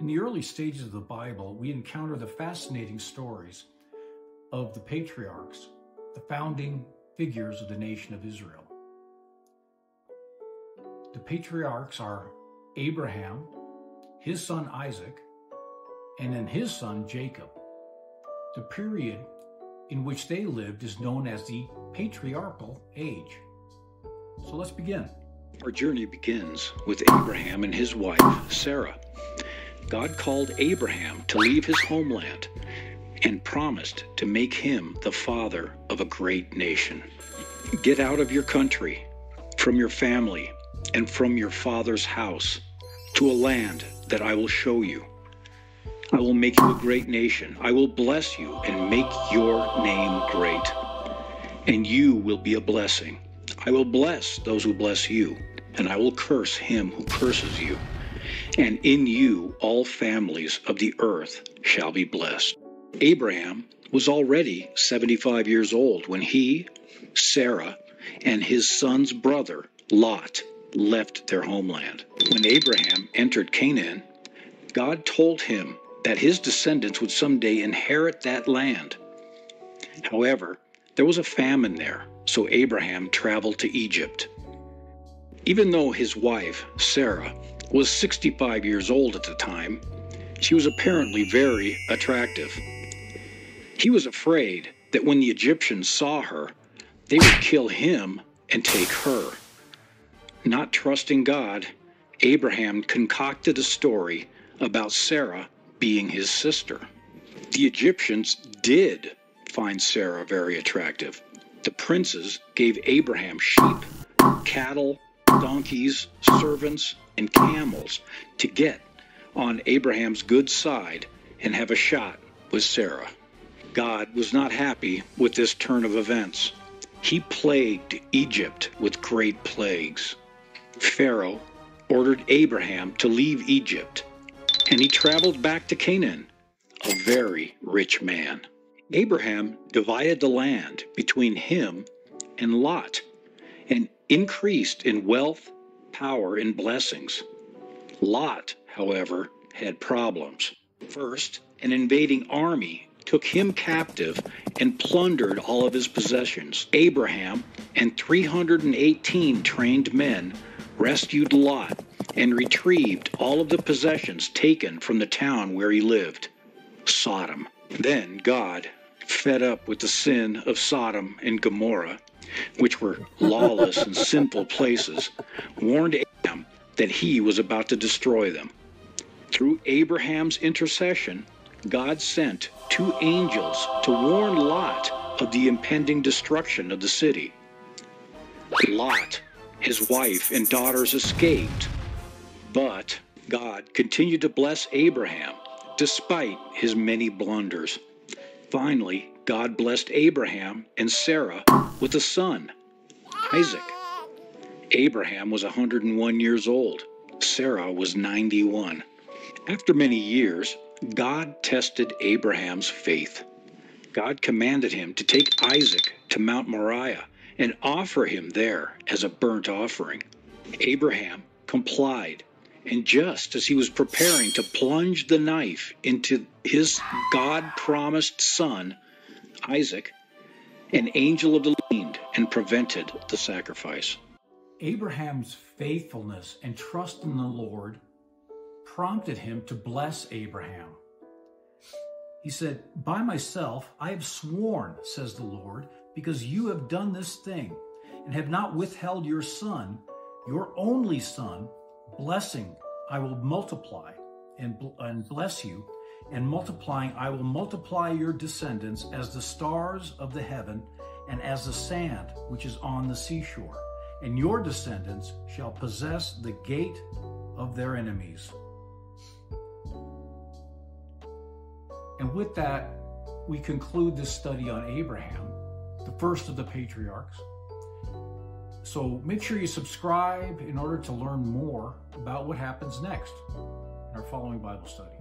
In the early stages of the Bible, we encounter the fascinating stories of the patriarchs, the founding figures of the nation of Israel. The patriarchs are Abraham, his son Isaac, and then his son Jacob. The period in which they lived is known as the patriarchal age. So let's begin. Our journey begins with Abraham and his wife, Sarah. God called Abraham to leave his homeland and promised to make him the father of a great nation. Get out of your country, from your family, and from your father's house to a land that I will show you. I will make you a great nation. I will bless you and make your name great. And you will be a blessing. I will bless those who bless you, and I will curse him who curses you. And in you all families of the earth shall be blessed. Abraham was already 75 years old when he, Sarah, and his son's brother, Lot, left their homeland. When Abraham entered Canaan, God told him that his descendants would someday inherit that land. However, there was a famine there, so Abraham traveled to Egypt. Even though his wife, Sarah, was 65 years old at the time, she was apparently very attractive. He was afraid that when the Egyptians saw her, they would kill him and take her. Not trusting God, Abraham concocted a story about Sarah being his sister. The Egyptians did find Sarah very attractive. The princes gave Abraham sheep, cattle, donkeys, servants, and camels to get on Abraham's good side and have a shot with Sarah. God was not happy with this turn of events. He plagued Egypt with great plagues. Pharaoh ordered Abraham to leave Egypt, and he traveled back to Canaan, a very rich man. Abraham divided the land between him and Lot and increased in wealth, power, and blessings. Lot, however, had problems. First, an invading army took him captive and plundered all of his possessions. Abraham and 318 trained men rescued Lot, and retrieved all of the possessions taken from the town where he lived, Sodom. Then God, fed up with the sin of Sodom and Gomorrah, which were lawless and sinful places, warned Abraham that he was about to destroy them. Through Abraham's intercession, God sent two angels to warn Lot of the impending destruction of the city. Lot his wife and daughters escaped. But God continued to bless Abraham despite his many blunders. Finally, God blessed Abraham and Sarah with a son, Isaac. Abraham was 101 years old. Sarah was 91. After many years, God tested Abraham's faith. God commanded him to take Isaac to Mount Moriah and offer him there as a burnt offering. Abraham complied, and just as he was preparing to plunge the knife into his God promised son, Isaac, an angel of the Lord and prevented the sacrifice. Abraham's faithfulness and trust in the Lord prompted him to bless Abraham. He said, By myself I have sworn, says the Lord, because you have done this thing and have not withheld your son, your only son, blessing I will multiply and, bless you, and multiplying I will multiply your descendants as the stars of the heaven and as the sand which is on the seashore. And your descendants shall possess the gate of their enemies. And with that, we conclude this study on Abraham the first of the patriarchs. So make sure you subscribe in order to learn more about what happens next in our following Bible study.